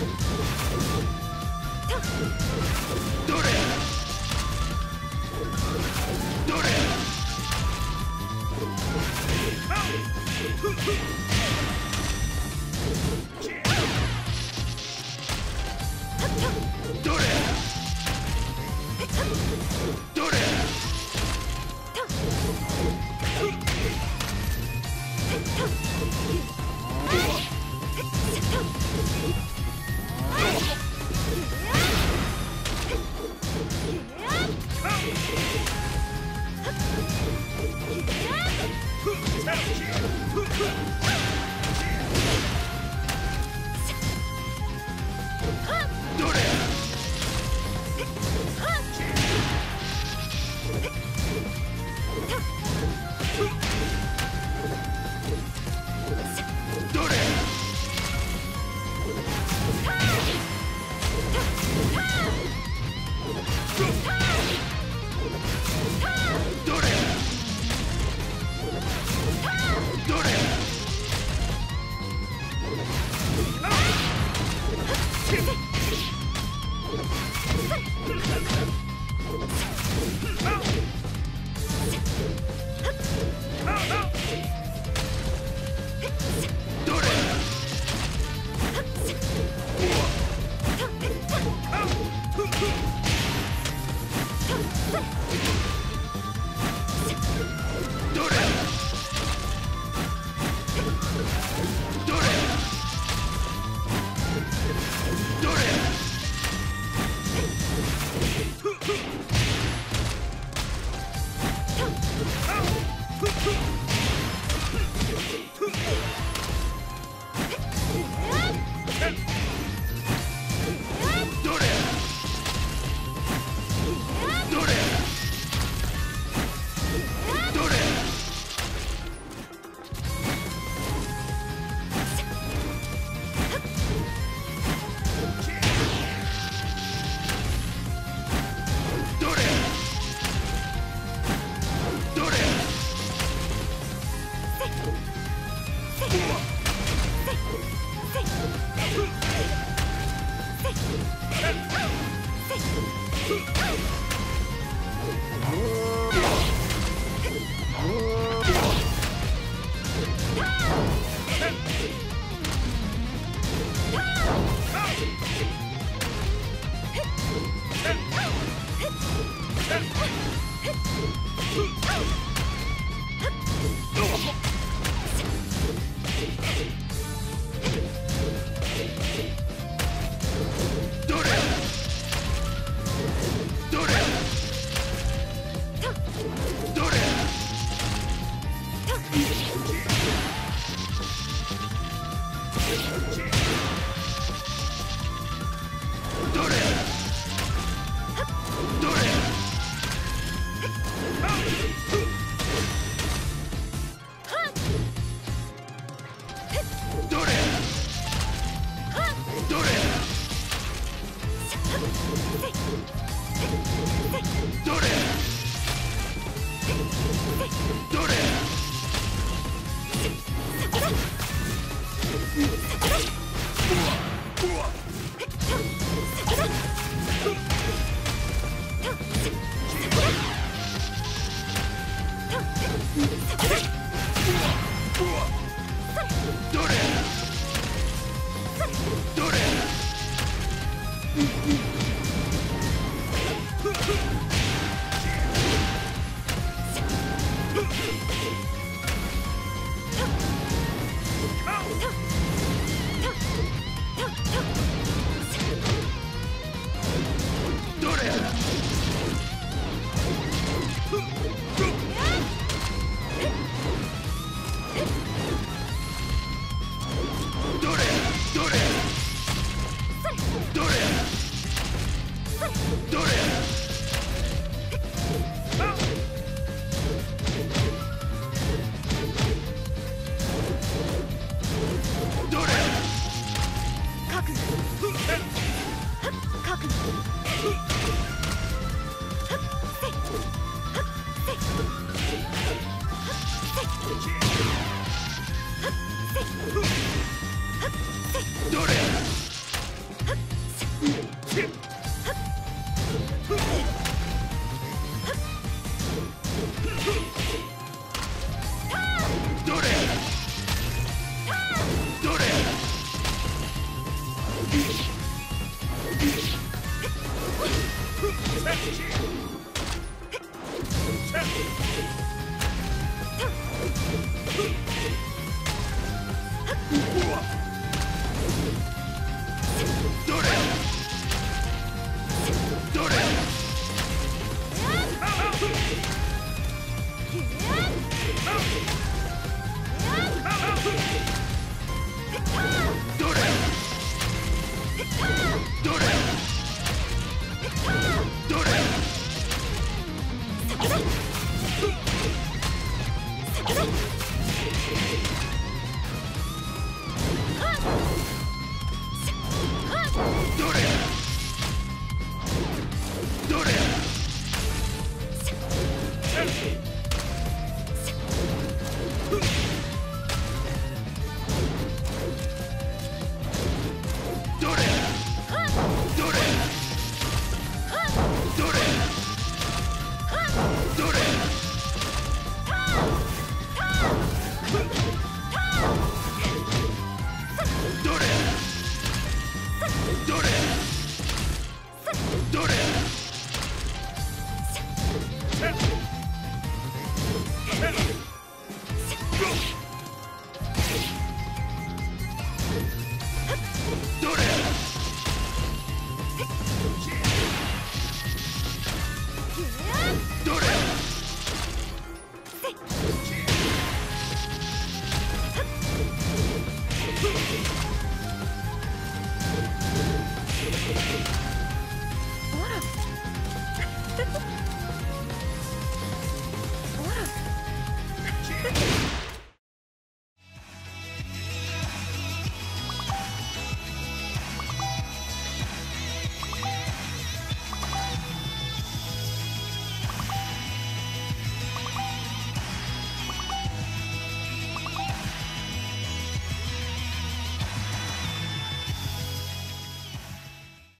どれ。どれ。Whoa! Ha ha! está atingido!